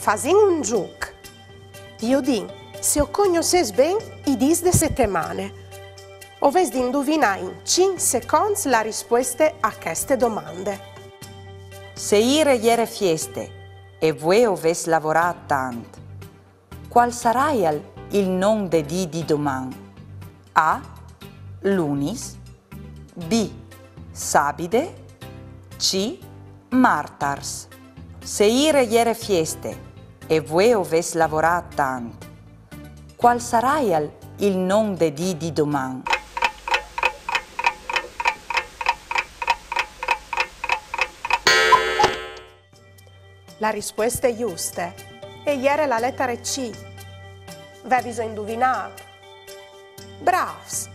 fazem un gioc. Io din, se o conheceis bem i dis de settimane. Oves di indovinare in 5 secondi la risposta a queste domande. Se ire iere fieste e voi oves lavorat tant, qual sarà il, il nom de di di doman? A. Lunis B. Sabide C. Martars Se ire iere fieste e voi oves lavorat tant, qual sarà il, il nom de di di doman? La risposta è giusta. E ieri la lettera C. Ve bisogna indovinare. Bravs!